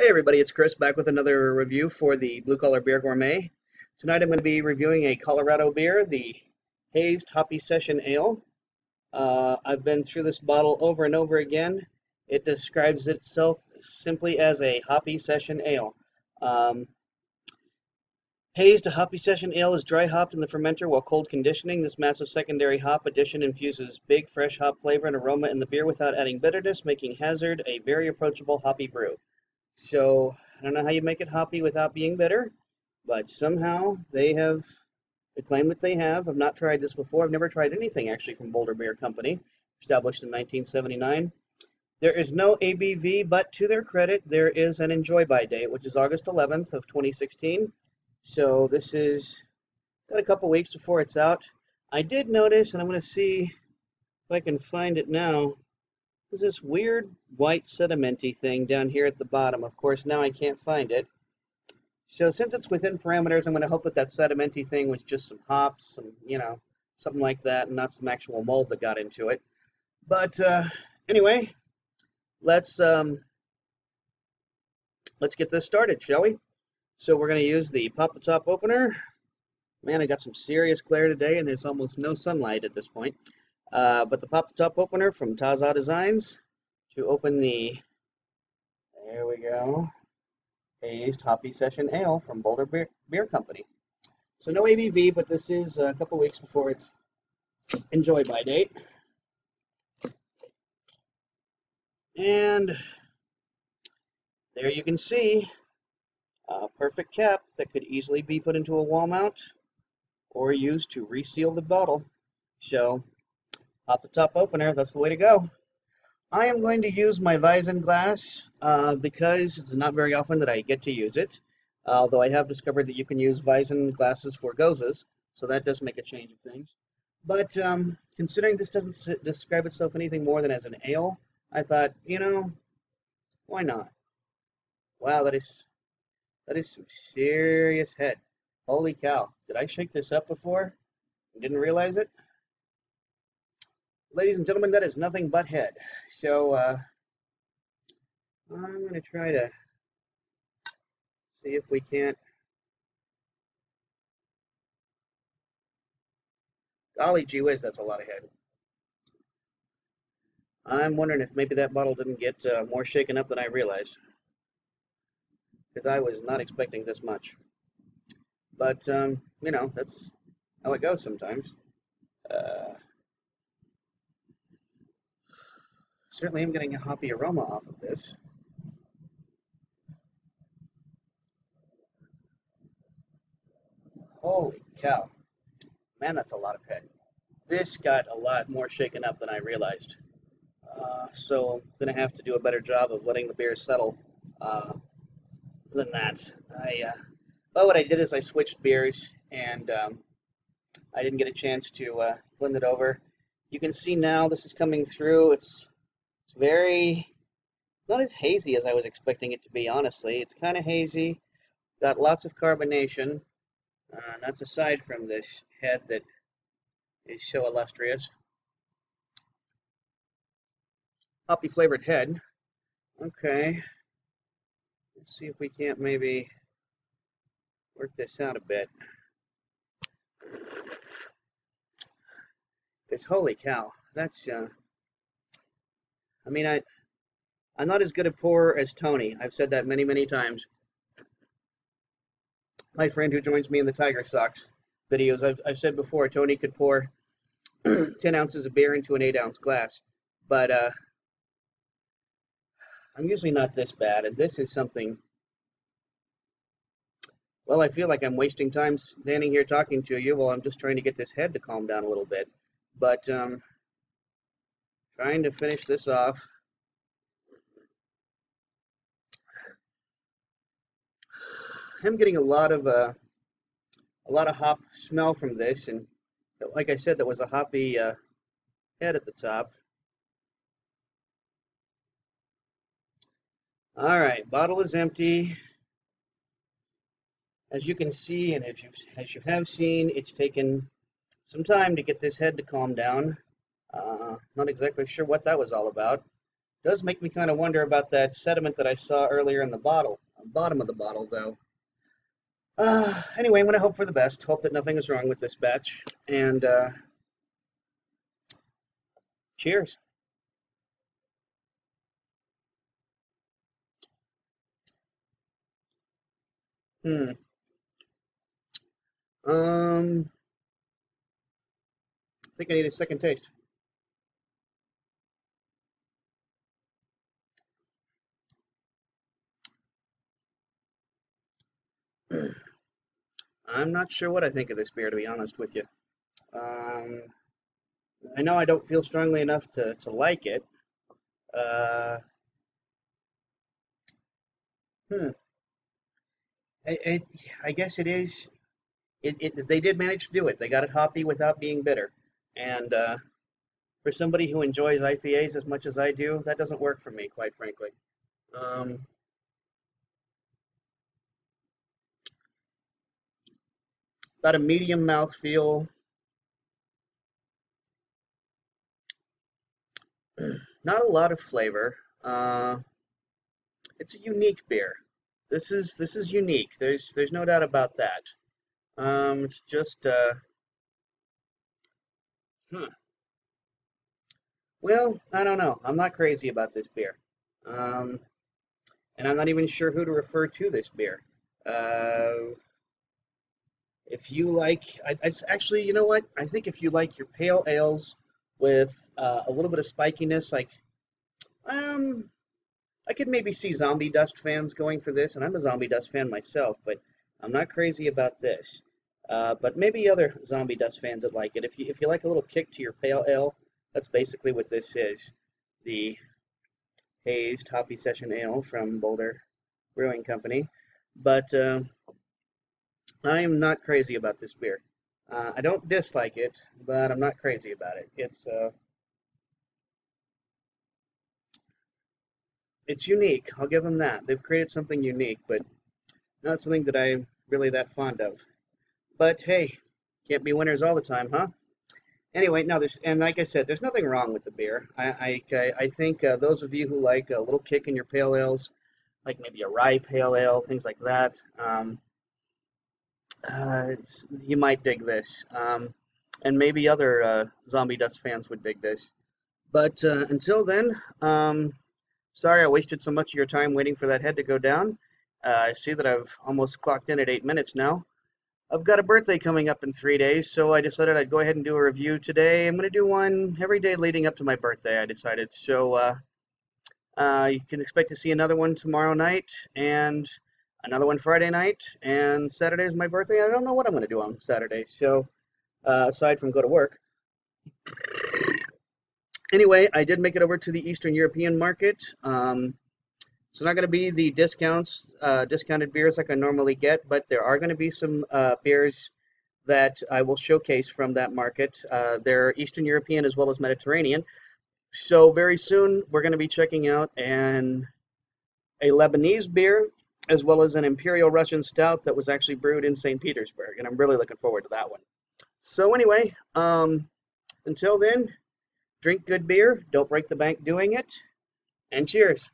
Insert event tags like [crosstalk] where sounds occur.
Hey everybody, it's Chris back with another review for the Blue Collar Beer Gourmet. Tonight I'm going to be reviewing a Colorado beer, the Hazed Hoppy Session Ale. Uh, I've been through this bottle over and over again. It describes itself simply as a Hoppy Session Ale. Um, hazed Hoppy Session Ale is dry hopped in the fermenter while cold conditioning. This massive secondary hop addition infuses big fresh hop flavor and aroma in the beer without adding bitterness, making Hazed a very approachable hoppy brew. So I don't know how you make it hoppy without being bitter, but somehow they have the claim that they have. I've not tried this before. I've never tried anything actually from Boulder Beer Company, established in 1979. There is no ABV, but to their credit, there is an enjoy by date, which is August 11th of 2016. So this is got a couple weeks before it's out. I did notice, and I'm going to see if I can find it now. There's this weird white sedimenty thing down here at the bottom. Of course, now I can't find it. So since it's within parameters, I'm going to hope that that sedimenty thing was just some hops, some, you know, something like that, and not some actual mold that got into it. But uh, anyway, let's um, let's get this started, shall we? So we're going to use the pop the top opener. Man, I got some serious glare today, and there's almost no sunlight at this point. Uh, but the pop the top opener from Taza Designs to open the, there we go, Hazed Hoppy Session Ale from Boulder Beer, Beer Company. So no ABV, but this is a couple weeks before its enjoy by date. And there you can see a perfect cap that could easily be put into a wall mount or used to reseal the bottle. So Pop the top opener, that's the way to go. I am going to use my Weizen glass uh, because it's not very often that I get to use it. Although I have discovered that you can use Weizen glasses for goses, so that does make a change of things. But um, considering this doesn't describe itself anything more than as an ale, I thought, you know, why not? Wow, that is that is some serious head. Holy cow! Did I shake this up before? didn't realize it ladies and gentlemen, that is nothing but head. So uh, I'm going to try to see if we can't. Golly gee whiz, that's a lot of head. I'm wondering if maybe that bottle didn't get uh, more shaken up than I realized. Because I was not expecting this much. But, um, you know, that's how it goes sometimes. Uh, Certainly am getting a hoppy aroma off of this. Holy cow. Man, that's a lot of head. This got a lot more shaken up than I realized. Uh, so I'm going to have to do a better job of letting the beer settle uh, than that. I, uh, well, what I did is I switched beers and um, I didn't get a chance to uh, blend it over. You can see now this is coming through. It's very, not as hazy as I was expecting it to be, honestly. It's kind of hazy, got lots of carbonation. Uh, that's aside from this head that is so illustrious. Hoppy flavored head. Okay. Let's see if we can't maybe work this out a bit. Because holy cow, that's uh, I mean, I, I'm not as good a pourer as Tony. I've said that many, many times. My friend who joins me in the Tiger Socks videos, I've, I've said before, Tony could pour [clears throat] 10 ounces of beer into an 8 ounce glass. But uh, I'm usually not this bad, and this is something. Well, I feel like I'm wasting time standing here talking to you while I'm just trying to get this head to calm down a little bit. But um, Trying to finish this off. I'm getting a lot of uh, a lot of hop smell from this, and like I said, there was a hoppy uh, head at the top. All right, bottle is empty. As you can see, and as you as you have seen, it's taken some time to get this head to calm down. Uh, not exactly sure what that was all about. Does make me kind of wonder about that sediment that I saw earlier in the bottle, bottom of the bottle though. Uh, anyway, I'm going to hope for the best. Hope that nothing is wrong with this batch. And uh, cheers. Hmm. Um, I think I need a second taste. I'm not sure what I think of this beer, to be honest with you. Um, I know I don't feel strongly enough to, to like it. Uh, hmm. I, I, I guess it is. It, it, they did manage to do it. They got it hoppy without being bitter. And uh, for somebody who enjoys IPAs as much as I do, that doesn't work for me, quite frankly. Um, about a medium mouth feel. [clears throat] Not a lot of flavor. Uh, it's a unique beer. This is this is unique. There's there's no doubt about that. Um, it's just uh, huh. Well, I don't know. I'm not crazy about this beer. Um, and I'm not even sure who to refer to this beer. Uh, if you like, I, I, actually, you know what? I think if you like your pale ales with uh, a little bit of spikiness, like, um, I could maybe see Zombie Dust fans going for this, and I'm a Zombie Dust fan myself, but I'm not crazy about this. Uh, but maybe other Zombie Dust fans that like it. If you if you like a little kick to your pale ale, that's basically what this is. The hazed hoppy session ale from Boulder Brewing Company. But uh, I am not crazy about this beer. Uh, I don't dislike it, but I'm not crazy about it. It's uh, it's unique. I'll give them that. They've created something unique, but not something that I'm really that fond of. But hey, can't be winners all the time, huh? Anyway, no, there's and like I said, there's nothing wrong with the beer. I I, I think uh, those of you who like a little kick in your pale ales, like maybe a rye pale ale, things like that. Um, uh, you might dig this. Um, and maybe other uh, Zombie Dust fans would dig this. But uh, until then, um, sorry I wasted so much of your time waiting for that head to go down. Uh, I see that I've almost clocked in at eight minutes now. I've got a birthday coming up in three days, so I decided I'd go ahead and do a review today. I'm going to do one every day leading up to my birthday, I decided. So uh, you can expect to see another one tomorrow night, and another one Friday night, and Saturday is my birthday. I don't know what I'm going to do on Saturday, so uh, aside from go to work. Anyway, I did make it over to the Eastern European market. Um, it's not going to be the discounts, uh, discounted beers like I normally get, but there are going to be some uh, beers that I will showcase from that market. Uh, they're Eastern European as well as Mediterranean. So very soon we're going to be checking out an a Lebanese beer as well as an Imperial Russian Stout that was actually brewed in St. Petersburg, and I'm really looking forward to that one. So anyway, um, until then, drink good beer, don't break the bank doing it, and cheers.